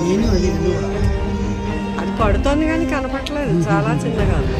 నేను అది అది పడుతోంది కానీ కనపట్లేదు చాలా చిన్నగా ఉంది.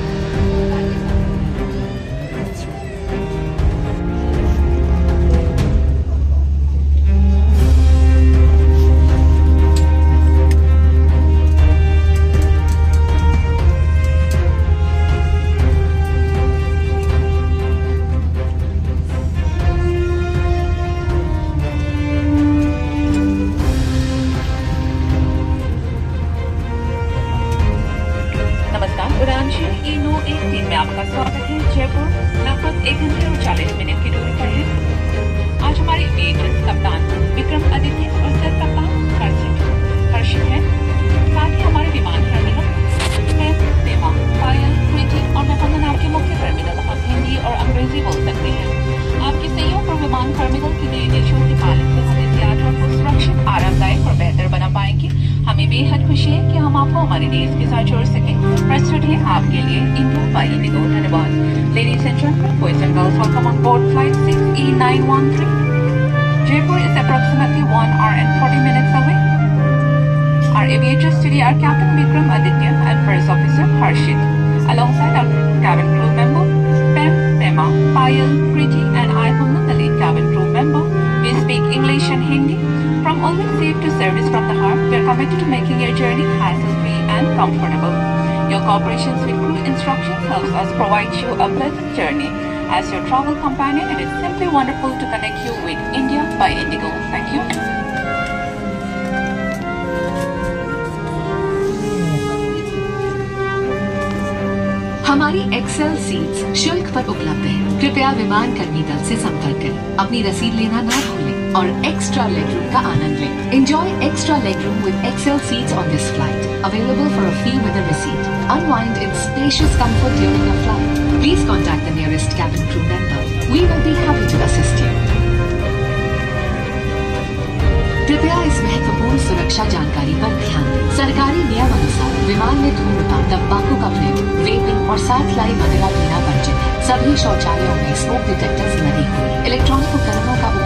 नौ एक तीन में आपका स्वागत है। जयपुर, लगभग एक घंटे और चालीस मिनट की दूरी पर है। बेहद खुशी है कि हम आपको हमारे देश के साथ जोड़ सके। प्रस्तुत है आपके लिए इंडिया पाई निगो, धन्यवाद। Ladies and gentleman boys and girls welcome on board flight six E nine one three Jaipur is approximately one hour and forty minutes away our aviators today are captain Vikram Aditya and first officer Harshit alongside our cabin crew member committed to making your journey hassle-free and comfortable. Your cooperation with crew instructions helps us provide you a pleasant journey. As your travel companion, it is simply wonderful to connect you with India by Indigo. Thank you. हमारी XL seats शुल्क पर उपलब्ध है कृपया विमान कर्मी दल से संपर्क करें अपनी रसीद लेना ना भूलें और एक्स्ट्रा लेग रूम का आनंद लें enjoy extra leg room with Excel seats on this flight available for a fee with a receipt unwind in spacious comfort during your flight please contact the nearest cabin crew member we will be happy to assist you कृपया इस महत्वपूर्ण सुरक्षा जानकारी पर ध्यान दें सरकारी नियम अनुसार विमान में धूम्रपान तंबाकू का प्रयोग वेपिंग और साथ लाई मदिरा पीना वर्जित है सभी शौचालयों में स्मोक डिटेक्टर्स लगे हुए हैं। इलेक्ट्रॉनिक उपकरणों का उपयोग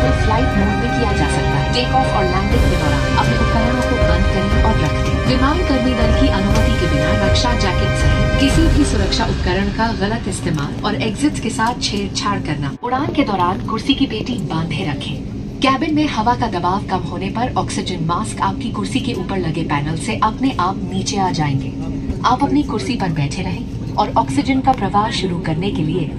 केवल फ़्लाइट मोड में किया जा सकता है। टेक ऑफ़ और लैंडिंग के दौरान अपने उपकरणों को बंद करें और रख विमान कर्मी दल की अनुमति के बिना रक्षा जैकेट सहित किसी भी सुरक्षा उपकरण का गलत इस्तेमाल और एग्जिट के साथ छेड़छाड़ करना। उड़ान के दौरान कुर्सी की पेटी बांधे रखें। कैबिन में हवा का दबाव कम होने पर ऑक्सीजन मास्क आपकी कुर्सी के ऊपर लगे पैनल से अपने आप नीचे आ जाएँगे। आप अपनी कुर्सी पर बैठे रहें और ऑक्सीजन का प्रवाह शुरू करने के लिए